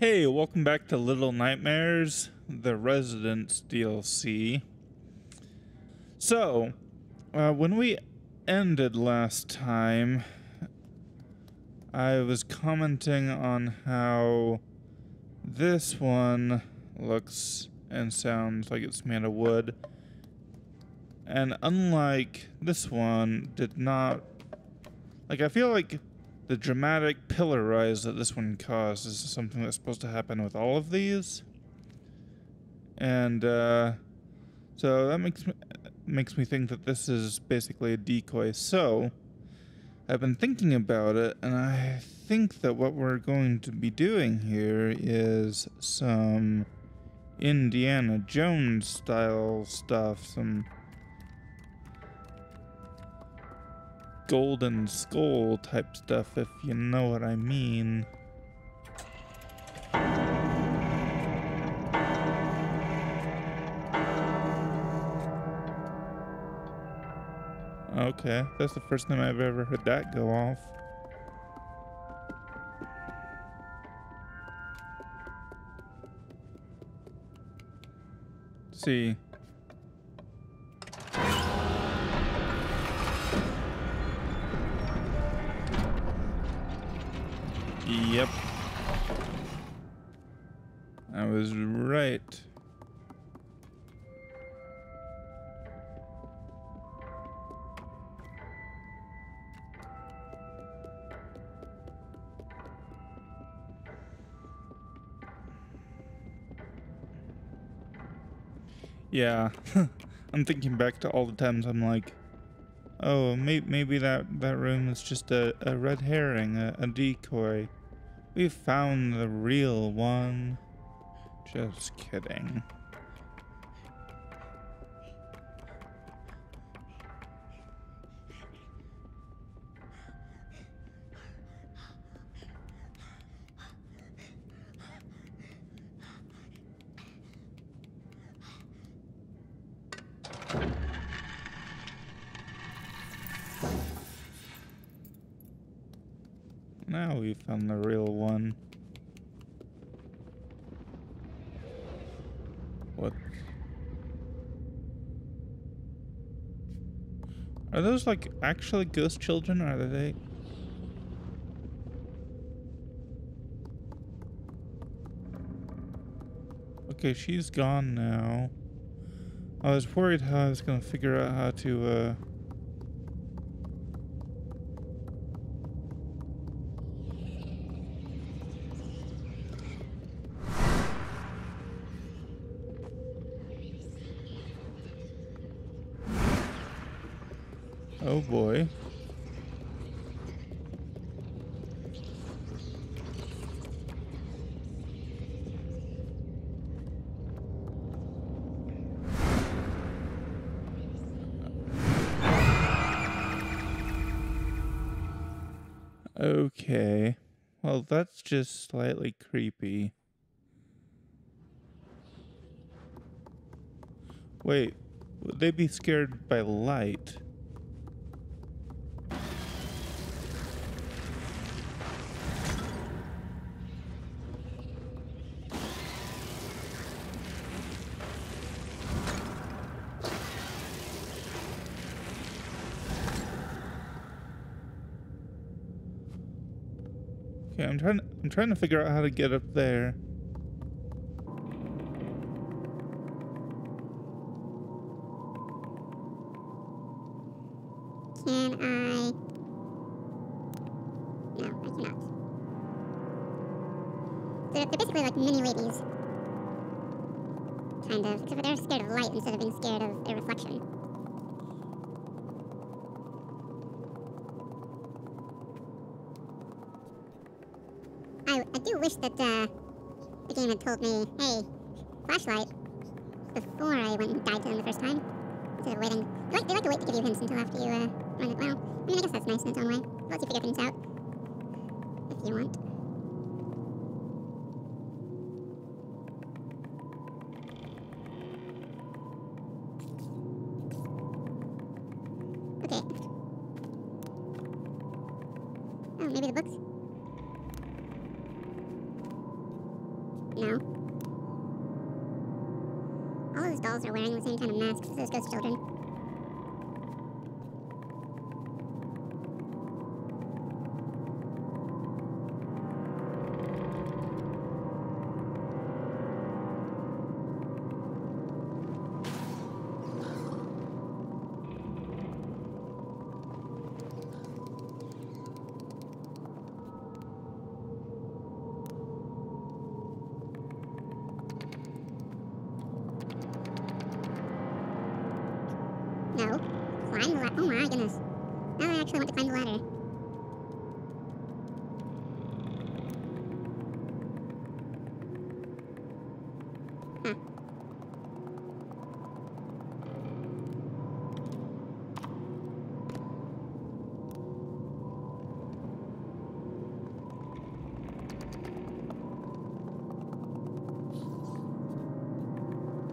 Hey, welcome back to Little Nightmares, the Residence DLC. So, uh, when we ended last time, I was commenting on how this one looks and sounds like it's made of wood. And unlike this one, did not... Like, I feel like the dramatic pillar rise that this one caused is something that's supposed to happen with all of these. And, uh... So that makes me, makes me think that this is basically a decoy. So, I've been thinking about it, and I think that what we're going to be doing here is some Indiana Jones style stuff, some golden skull type stuff, if you know what I mean. Okay, that's the first time I've ever heard that go off. See. Yep. I was right. Yeah, I'm thinking back to all the times I'm like, oh, may maybe that, that room is just a, a red herring, a, a decoy. We found the real one. Just kidding. Actually ghost children or are they? Okay, she's gone now. I was worried how I was gonna figure out how to uh boy. Okay. Well, that's just slightly creepy. Wait, would they be scared by light? I'm trying I'm trying to figure out how to get up there. Before I went and died to them the first time. Instead of waiting. They like, they like to wait to give you hints until after you uh, run it. Well, I mean, I guess that's nice in its own way. It lets you figure things out. If you want. Want to climb the ladder.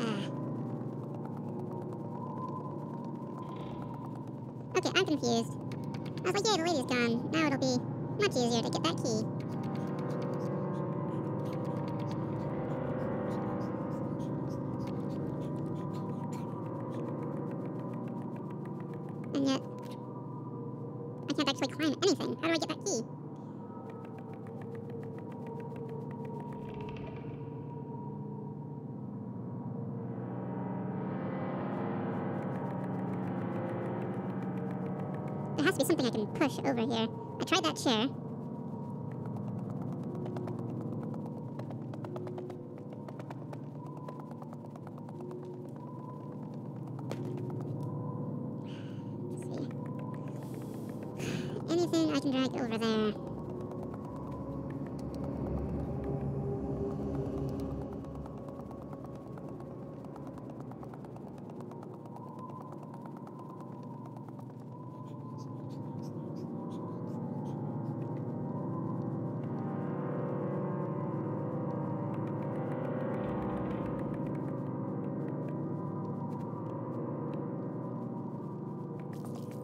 Ah. Okay, I'm confused. Was like, the lady's gone. Now it'll be much easier to get that key. And yet, I can't actually climb anything. How do I get that key? To be something I can push over here. I tried that chair.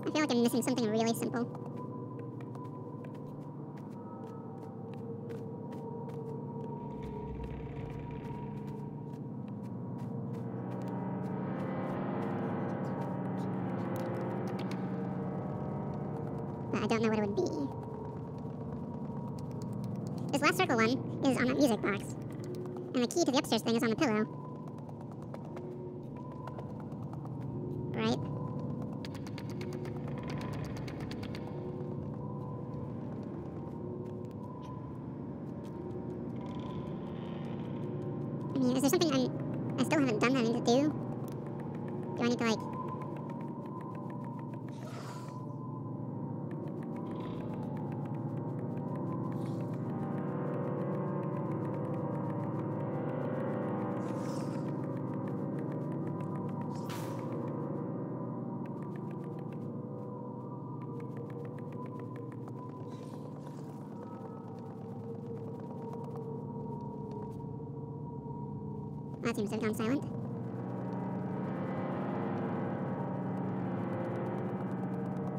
I feel like I'm missing something really simple. But I don't know what it would be. This last circle one is on that music box. And the key to the upstairs thing is on the pillow. Have gone silent.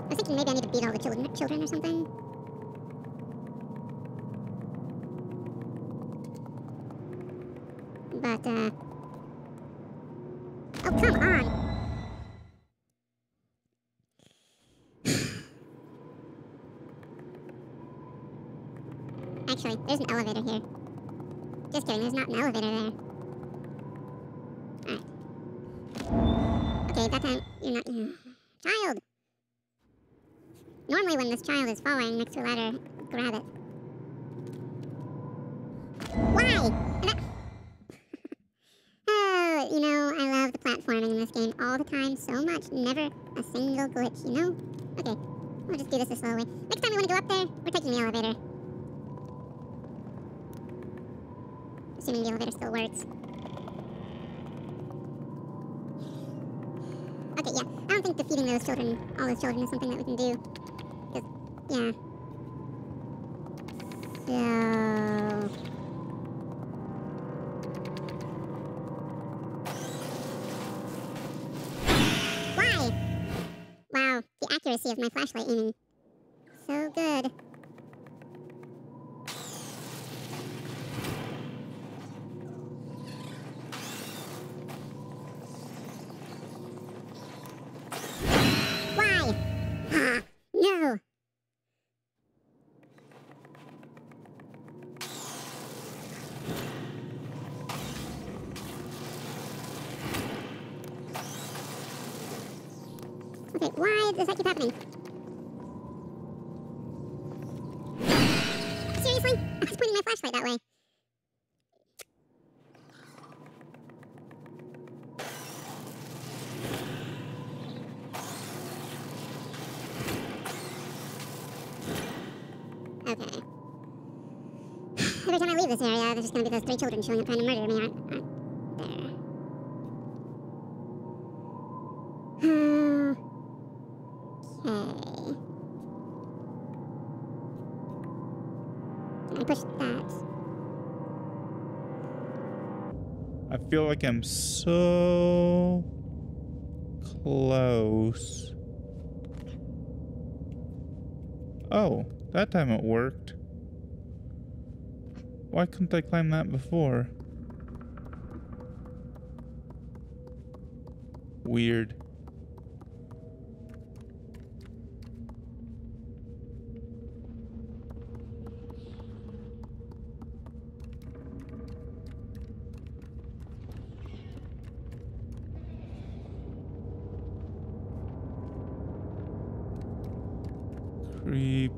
I was thinking maybe I need to beat all the children, children or something. But, uh... Oh, come on! Actually, there's an elevator here. Just kidding, there's not an elevator there. Next to a ladder, grab it. Why? Oh, you know, I love the platforming in this game all the time so much. Never a single glitch, you know? Okay, we'll just do this this slowly. Next time we want to go up there, we're taking the elevator. Assuming the elevator still works. Okay, yeah. I don't think defeating those children, all those children, is something that we can do. Yeah. So... Why? Wow, the accuracy of my flashlight aiming. Does that keep happening? Seriously? I was pointing my flashlight that way. Okay. Every time I leave this area, there's just gonna be those three children showing up trying to murder me, aren't, aren't like I'm so close. Oh, that time it worked. Why couldn't I climb that before? Weird.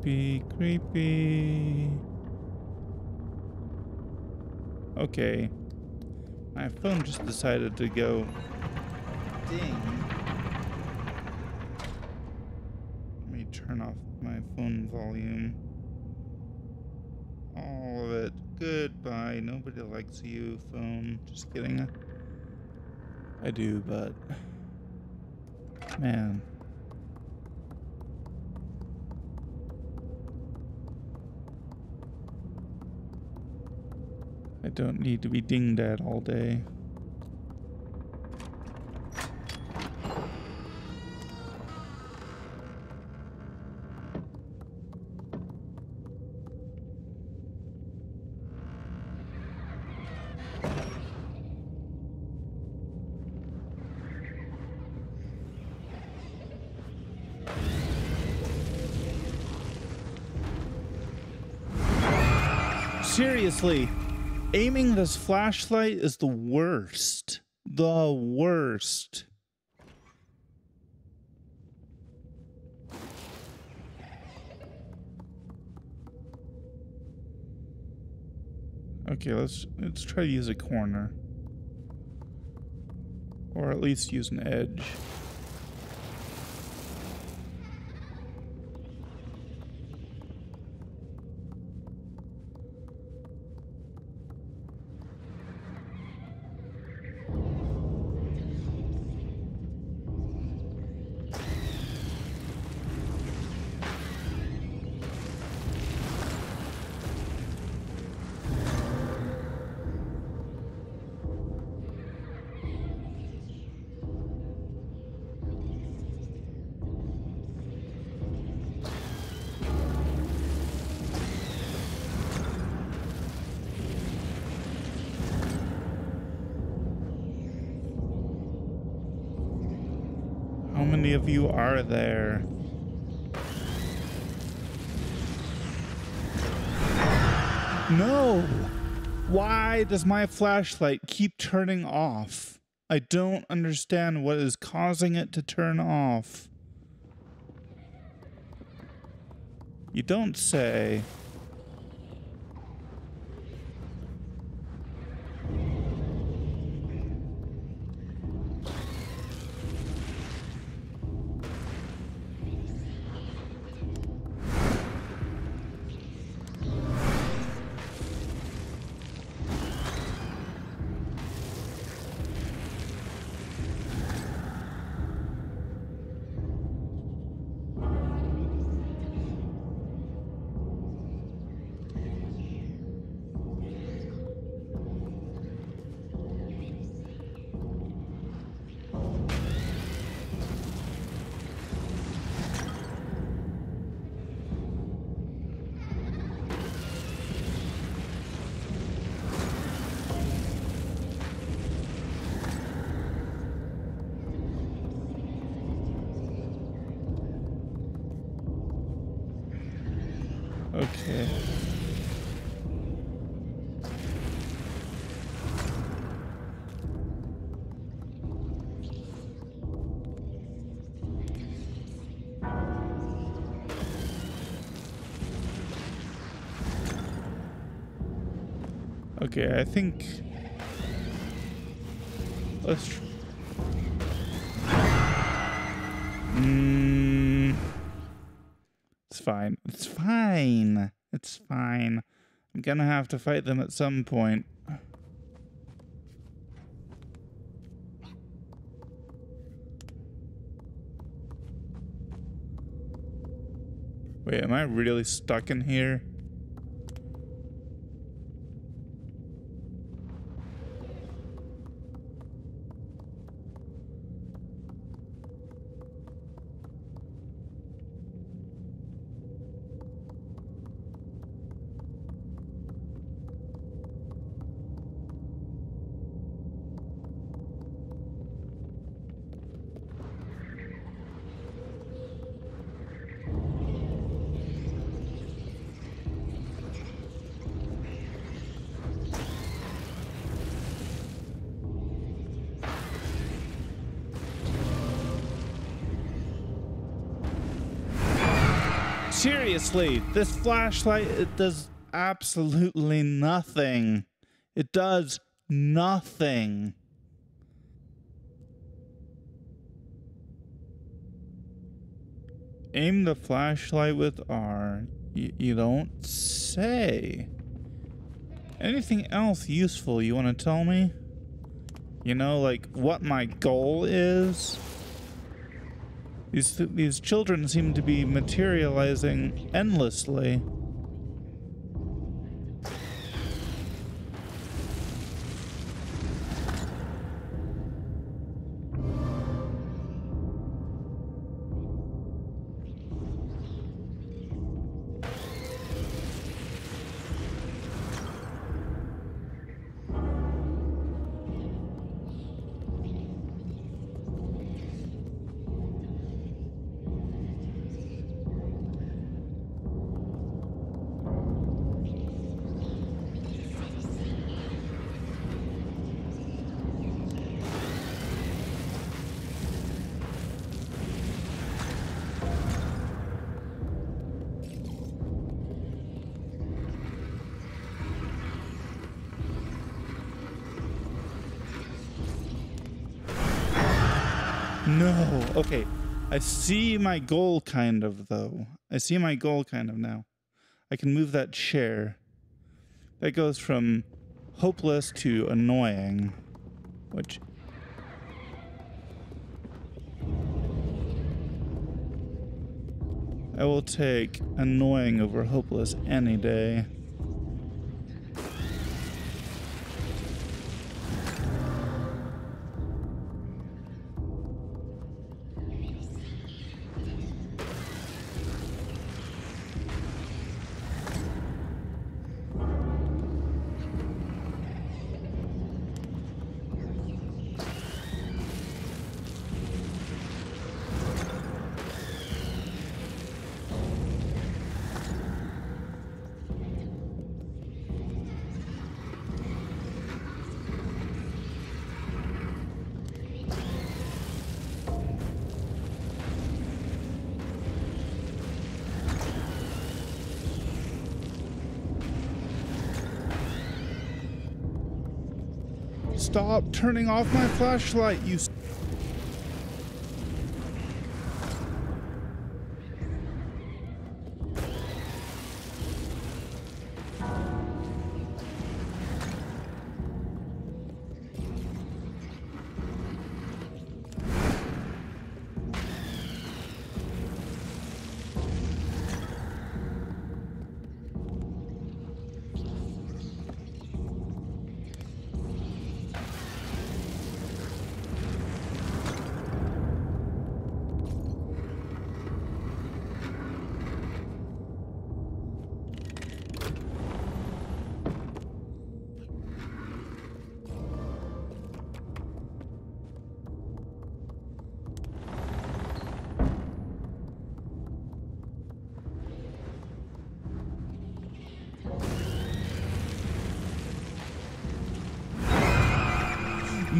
Creepy, creepy. Okay. My phone just decided to go ding. Let me turn off my phone volume. All of it. Goodbye. Nobody likes you, phone. Just kidding. I do, but. Man. I don't need to be dinged at all day. Seriously, this flashlight is the worst. The worst. Okay, let's let's try to use a corner. Or at least use an edge. How many of you are there? No! Why does my flashlight keep turning off? I don't understand what is causing it to turn off. You don't say. Okay, I think. Let's. Mm, it's fine. It's fine. It's fine. I'm gonna have to fight them at some point. Wait, am I really stuck in here? Seriously, this flashlight it does absolutely nothing. It does nothing. Aim the flashlight with R. Y you don't say. Anything else useful you want to tell me? You know, like what my goal is? These, these children seem to be materializing endlessly. No. Okay. I see my goal kind of though. I see my goal kind of now. I can move that chair. That goes from hopeless to annoying, which I will take annoying over hopeless any day. Stop turning off my flashlight, you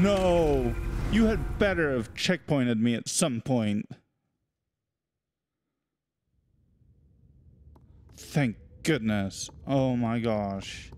No! You had better have checkpointed me at some point. Thank goodness. Oh my gosh.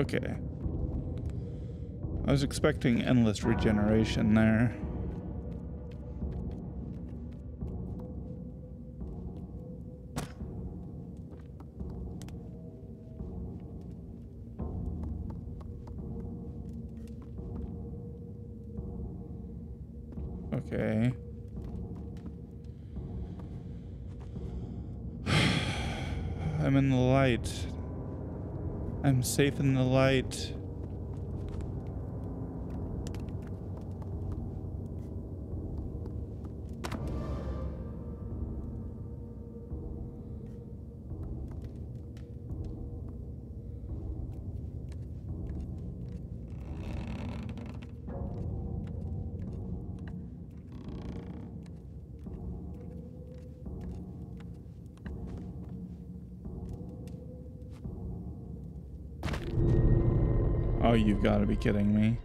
Okay. I was expecting endless regeneration there. Safe in the light. Oh, you've got to be kidding me.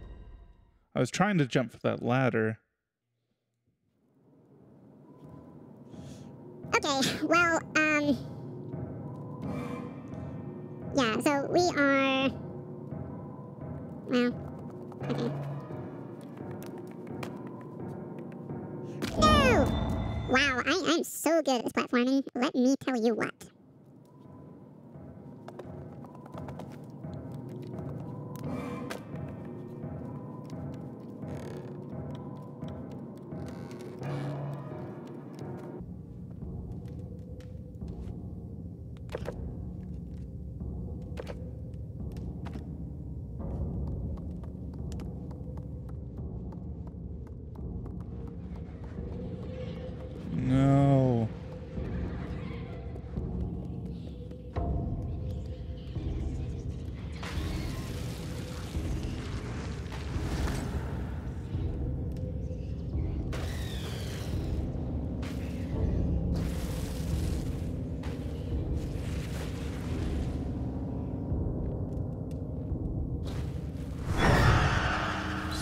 I was trying to jump for that ladder.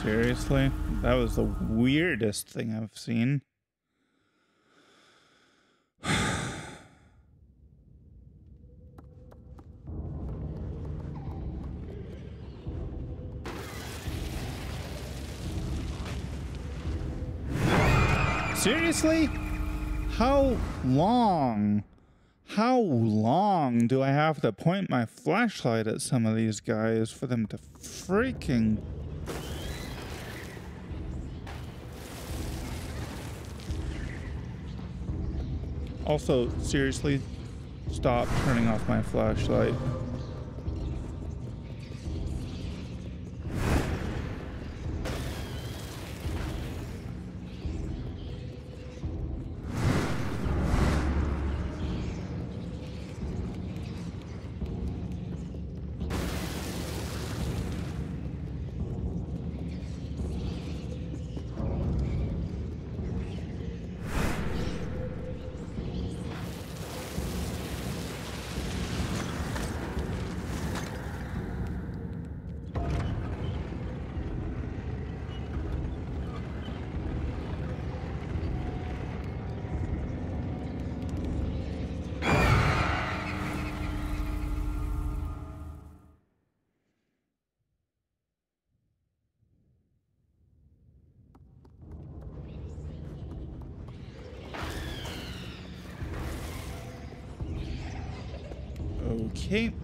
Seriously? That was the weirdest thing I've seen. Seriously? How long? How long do I have to point my flashlight at some of these guys for them to freaking. Also, seriously, stop turning off my flashlight. Okay.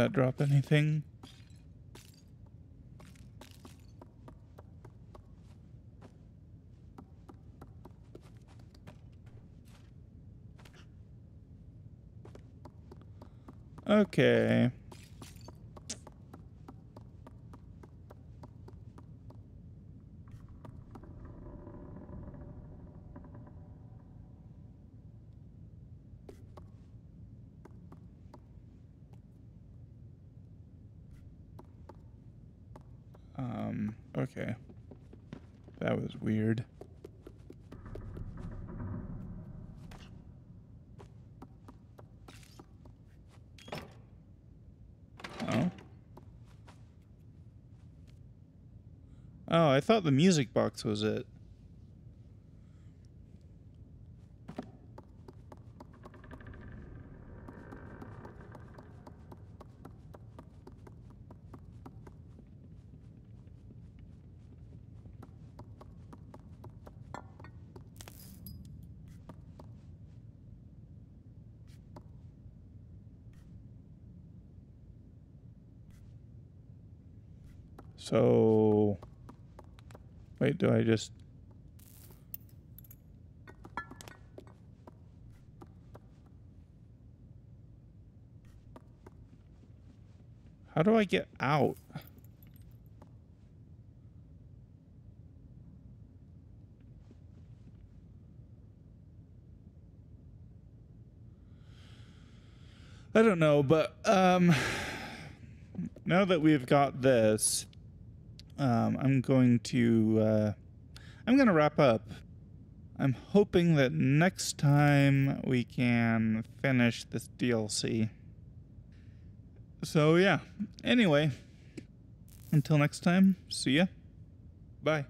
That drop anything? Okay. Um, okay. That was weird. Oh. Oh, I thought the music box was it. So, wait, do I just... How do I get out? I don't know, but um now that we've got this, um, I'm going to uh, I'm going to wrap up. I'm hoping that next time we can finish this DLC. So yeah. Anyway, until next time, see ya. Bye.